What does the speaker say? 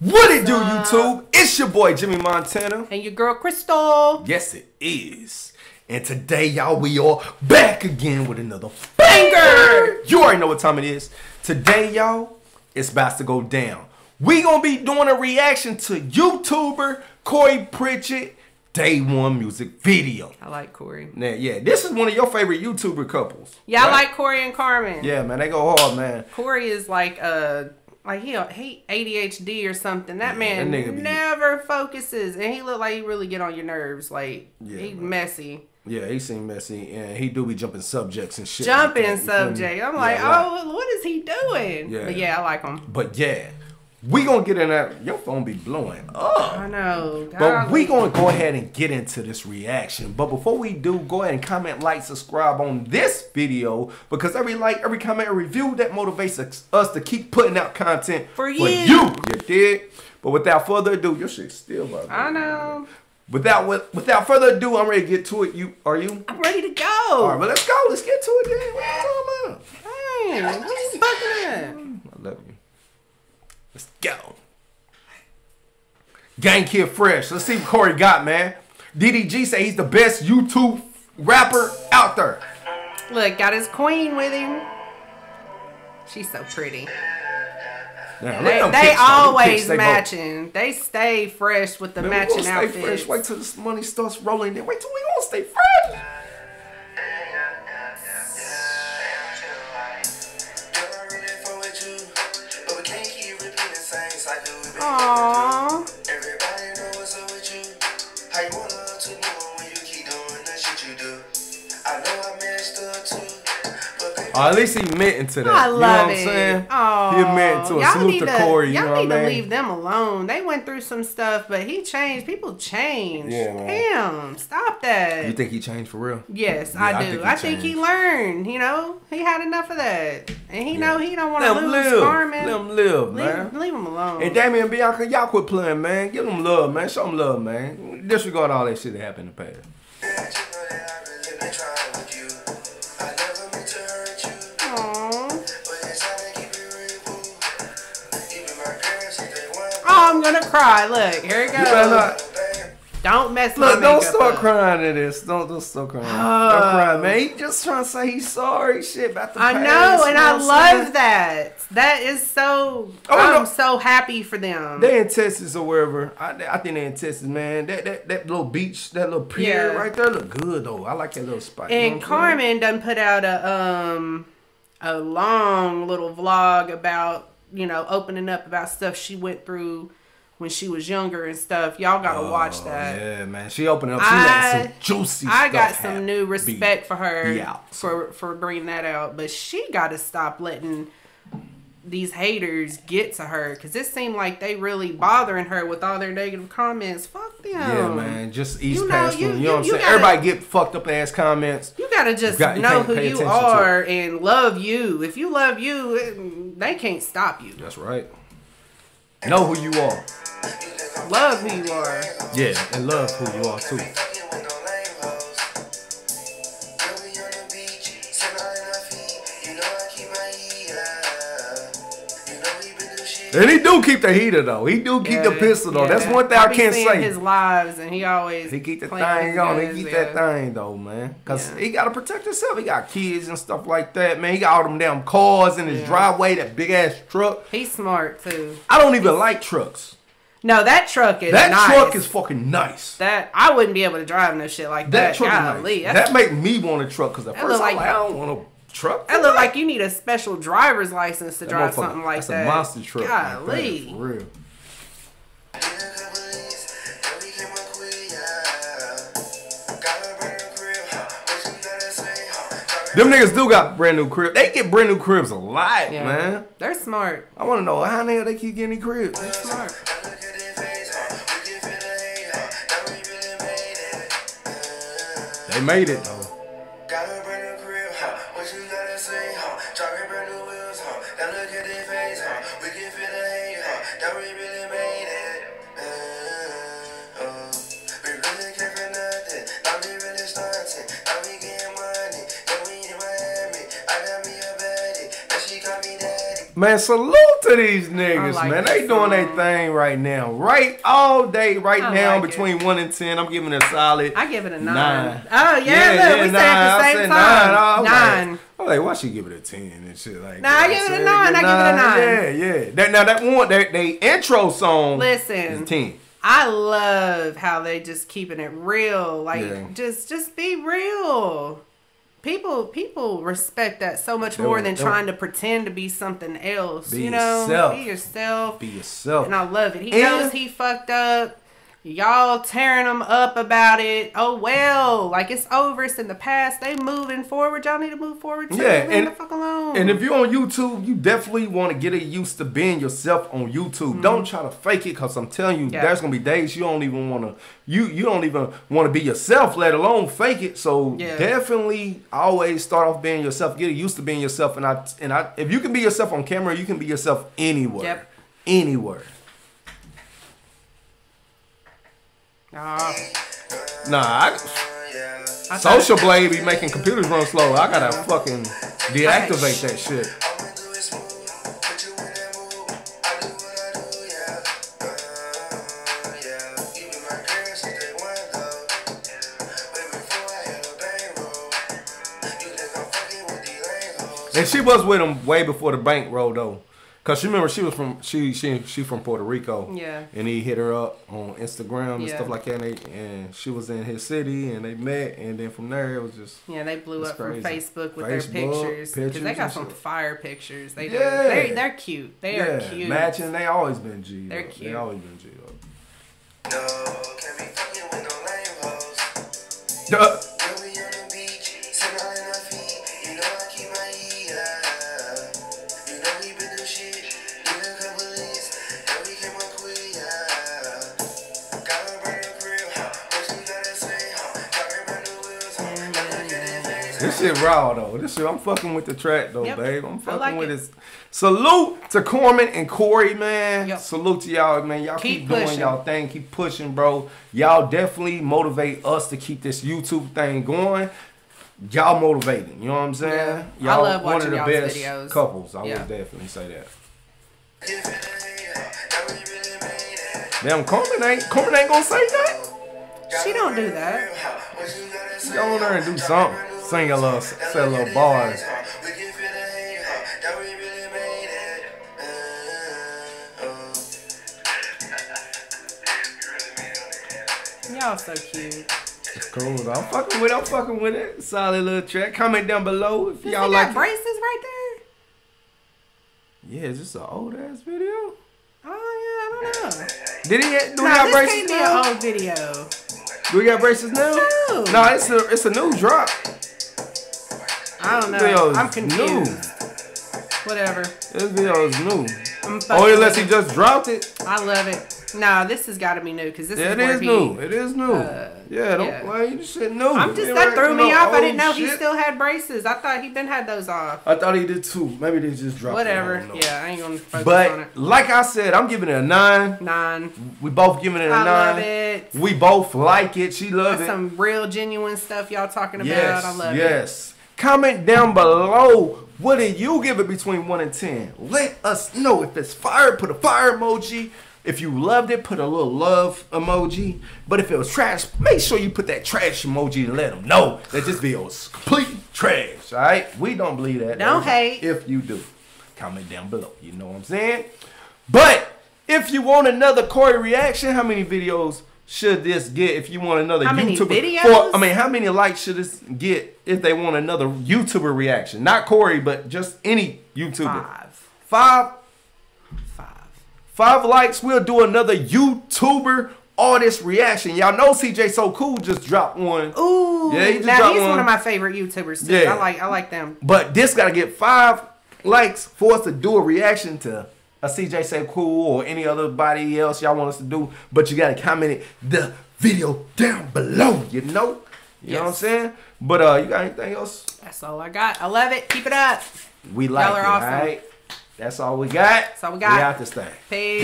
What it do, YouTube? It's your boy Jimmy Montana. And your girl Crystal. Yes, it is. And today, y'all, we are back again with another banger. You already know what time it is. Today, y'all, it's about to go down. We gonna be doing a reaction to YouTuber Corey Pritchett Day One music video. I like Corey. Now, yeah, this is one of your favorite YouTuber couples. Yeah, I like Corey and Carmen. Yeah, man, they go hard, man. Corey is like a like he he ADHD or something. That man that nigga be- never focuses, and he look like he really get on your nerves. Like Yeah, he man. messy, Yeah, he seem messy, and he do be jumping subjects and shit. jumping that, you feel me? subject. I'm like, Yeah, right. oh, what is he doing? Yeah. But yeah, I like him. But yeah, we gonna get in that. Your phone be blowing up. I know. But God, we gonna go ahead and get into this reaction. But before we do, go ahead and comment, like, subscribe on this video because every like, every comment, every review that motivates us- to keep putting out content For you. For You, you dig? But without further ado, your shit's still about. I know. Without with, without further ado, I'm ready to get to it. You are you? I'm ready to go. All right, well let's go. Let's get to it then. What you talking about? Dang, what you bucking at? I love you. Let's go. Gang Kid Fresh. Let's see what Corey got, man. DDG say he's the best YouTube rapper out there. Look, got his queen with him. She's so pretty. They, they kicks, though. Them always they both- matching. They stay fresh with the Man, matching gonna outfits. fresh. Wait till this money starts rolling. Then wait till we gonna stay fresh. Oh, at least he meant into that. I you know love what I'm it. saying? Oh, He meant to a salute to Corey. You y'all know need to leave them alone. They went through some stuff, but he changed. People change. Yeah, man. Damn, stop that. You think he changed for real? yes, Yeah, I I think do. he I think he learned. You know, he had enough of that, and he know he don't want Let to him lose live. Carmen. Let him live, man. leave, leave him alone. And Damien and Bianca, y'all quit playing, man. Give them love, man. Show them love, man. Disregard all that shit that happened in the past. I'm gonna cry. Look, here it goes. Don't mess Look, don't start up. crying at this. Don't, don't start crying. don't Oh. cry, man. He just trying to say he's sorry. Shit about the I past. know, and I love saying? that. That is so. Oh, I'm no. so happy for them. They in Texas or wherever. I, I think they in Texas, man. That that that little beach, that little pier Yeah. right there look good though. I like that little spot. you know and I'm saying? Carmen done put out a um a long little vlog about you know opening up about stuff she went through when she was younger and stuff. Y'all gotta watch Oh, that. Yeah, man. She opened up. She I- let some juicy. I got some happen. new respect for her be out. for for bringing that out, but she got to stop letting these haters get to her because it seemed like they really bothering her with all their negative comments. Fuck them. Yeah, man. Just ease You know, past you- them. You, know what I'm saying? gotta- Everybody get fucked up ass comments. You gotta just You got- know who you are and love you. If you love you, it- they can't stop you. That's right. Know who you are. Love who you are. Yeah, and love who you are too. And he do keep the heater though. He do keep the pistol though. That's one thing I be can't say. His lives and he always He keep the thing on. He keep yeah. that thing though, man. Cause Yeah. he gotta protect himself. He got kids and stuff like that, man. He got all them damn cars in his Yeah. driveway. That big ass truck. He's smart too. I don't even like trucks. No, that truck is That nice. truck is fucking nice. that I wouldn't be able to drive no shit like That that. truck nice. That make me want a truck because at That first like- like, I don't want a truck. That look like you need a special driver's license to That drive something like that's that. a monster truck. right there, Golly. for real. Been a couple days, then we came up with ya. Got a brand new crib, huh? What you gotta say, huh? Them niggas do got brand new cribs. They get brand new cribs a lot, Yeah. man. They're smart. I want to know how the hell they keep getting these cribs. They're smart. Now look at their Man, salute to these niggas, like man. They doing their thing right now. Right all day, right I now, like it. between one and ten. I'm giving it a solid. I give it a nine. Nine. Oh yeah, look, we said at the same time. I was Nine. Like, I'm like, why she give it a ten and shit like Nah, that? I give it a nine, I give it a 9. Yeah, yeah. That, now that one, that they intro song Listen. is ten. I love how they just keeping it real. Like Yeah. just just be real. People people respect that so much They more than trying to pretend to be something else. Be you know, yourself. be yourself. Be yourself. And I love it. He And- knows he fucked up. Y'all tearing them up about it. Oh well, like it's over. It's in the past. They moving forward. Y'all need to move forward too. Yeah, Leave and- the fuck alone. And if you're on YouTube, you definitely want to get it used to being yourself on YouTube. Don't try to fake it, cause I'm telling you, Mm-hmm. Yeah. there's gonna be days you don't even want to. You you don't even want to be yourself, let alone fake it. So Yeah. definitely always start off being yourself. Get used to being yourself, and I and I if you can be yourself on camera, you can be yourself anywhere. Yep. Anywhere. Nah, I, I Social Blade be making computers run slow. I gotta fucking deactivate that shit. All we do is smooth, put you in that mood. I do what I do, yeah. Yeah. You be my girl since day one, though. Way before I had a bankroll. You think I'm fucking with these lame hoes? And she was with him way before the bank roll though. Cause she remember she was from she she she from Puerto Rico. Yeah. And he hit her up on Instagram and Yeah. stuff like that. And, they, and she was in his city and they met and then from there it was just Yeah, they blew It's up from. Facebook with Facebook, their pictures because they got some shit. fire pictures. They do. Yeah. They they're cute. They yeah, are cute. matching. They always been G. They're up. cute. They always been G. up. No, This shit raw though. This shit I'm fucking with the track though, Yep. babe. I'm fucking like with it. this. Salute to Carmen and Corey, man. Yep. Salute to y'all, man. Y'all keep, Keep doing y'all thing. Keep pushing, bro. Y'all definitely motivate us to keep this YouTube thing going. Y'all motivating. You know what I'm saying? Yeah. Y'all love one of the best videos. couples. I Yeah. would definitely say that. Give it a hate, huh? That we really made it. Damn, Carmen ain't Carmen ain't gonna say that. She don't do that. Go on there and do something. Sing a little, say a little bars. We can feel the hate, huh? That we really made it. Y'all so cute. It's Cool. I'm fucking with. it. I'm fucking with it. Solid little track. Comment down below if Does y'all like. got it. braces right there? Yeah, is this an old ass video? Oh yeah, I don't know. Did he do we Nah, got this braces can't be an old video. Do we got braces now? No. No, it's a it's a new drop. I don't know. I'm confused. New. Whatever. This video is new. I'm fucking Oh, unless he just dropped it. I love it. No, this has got to be new because this Yeah, is it is new. It is new. uh, yeah, don't yeah. play this shit new. I'm just that threw me off. I didn't know he still had braces. I thought he been had those off. I thought he did too. Maybe they just dropped. it. I Whatever. Yeah, I ain't gonna focus on it. But like I said, I'm giving it a nine. Nine. We both giving it a I nine. love it. We both like it. She love That's it. some real genuine stuff y'all talking about. Yes, I love it. yes. Comment down below. What did you give it between one and ten? Let us know if it's fire. Put a fire emoji. If you loved it, put a little love emoji. But if it was trash, make sure you put that trash emoji to let them know that this video is complete trash. All right, we don't believe that. Don't hate. If you do, comment down below. You know what I'm saying? But if you want another Corey reaction, how many videos should this get? If you want another How many videos? For, I mean, how many likes should this get if they want another YouTuber reaction? Not Corey, but just any YouTuber. Five. Five, Five. five likes. We'll do another YouTuber artist reaction. Y'all know CJ So Cool just dropped one. Ooh. Yeah, he just now he's one. one. of my favorite YouTubers too. Yeah. I like I like them. But this gotta get five likes for us to do a reaction to a CJ So Cool or any other body else y'all want us to do. But you gotta comment it the video down below. You know, you know what I'm saying. But uh, you got anything else? That's all I got. I love it. Keep it up. We like Y'all are it. awesome. Right, that's all we got. That's all we got. We out this thing. Peace.